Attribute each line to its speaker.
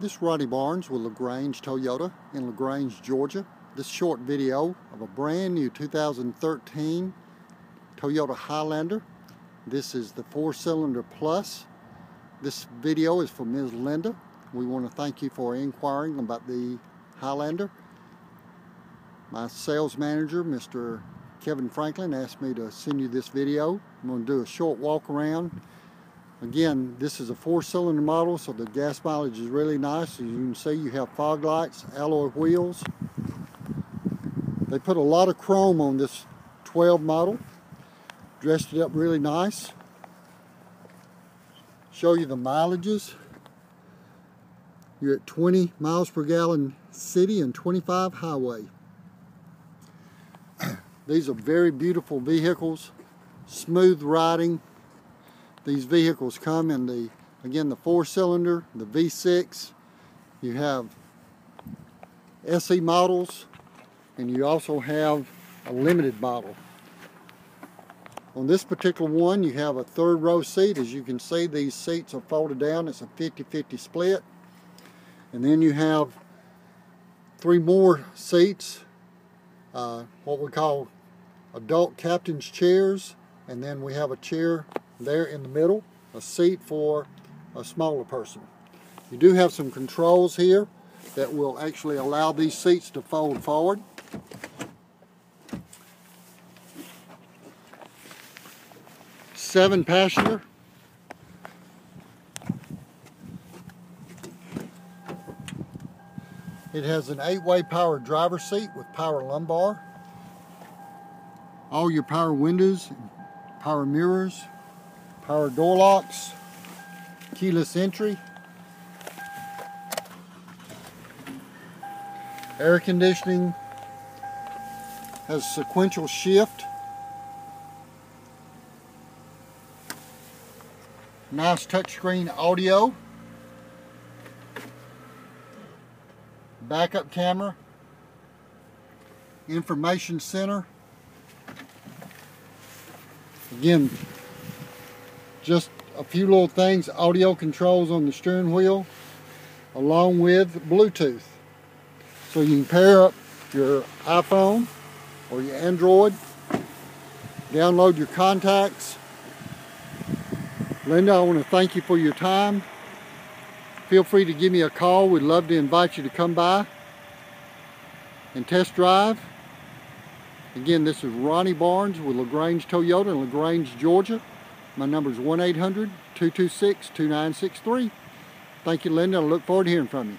Speaker 1: This is Ronnie Barnes with LaGrange Toyota in LaGrange, Georgia. This short video of a brand new 2013 Toyota Highlander. This is the four-cylinder plus. This video is for Ms. Linda. We want to thank you for inquiring about the Highlander. My sales manager, Mr. Kevin Franklin, asked me to send you this video. I'm going to do a short walk around Again, this is a four-cylinder model, so the gas mileage is really nice. As you can see, you have fog lights, alloy wheels. They put a lot of chrome on this 12 model. Dressed it up really nice. Show you the mileages. You're at 20 miles per gallon city and 25 highway. These are very beautiful vehicles, smooth riding, these vehicles come in the, again, the four cylinder, the V6. You have SE models, and you also have a limited model. On this particular one, you have a third row seat. As you can see, these seats are folded down. It's a 50-50 split. And then you have three more seats, uh, what we call adult captain's chairs. And then we have a chair there in the middle, a seat for a smaller person. You do have some controls here that will actually allow these seats to fold forward. Seven passenger. It has an eight-way power driver seat with power lumbar. All your power windows, power mirrors, power door locks, keyless entry, air conditioning, has sequential shift, nice touchscreen audio, backup camera, information center, again just a few little things, audio controls on the steering wheel, along with Bluetooth. So you can pair up your iPhone or your Android, download your contacts. Linda, I want to thank you for your time. Feel free to give me a call. We'd love to invite you to come by and test drive. Again, this is Ronnie Barnes with LaGrange Toyota in LaGrange, Georgia. My number is 1-800-226-2963. Thank you, Linda. I look forward to hearing from you.